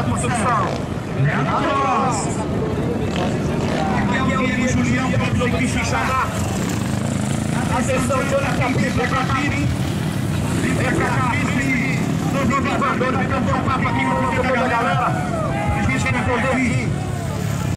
da nós, Construção. É a. Aqui é o Diego Julião, Pablo Quixixará. Atenção, Jonathan Pinto, vem pra cá. Vem pra cá, Domingo vem cantar um papo aqui com a da galera. A gente quer poder vir.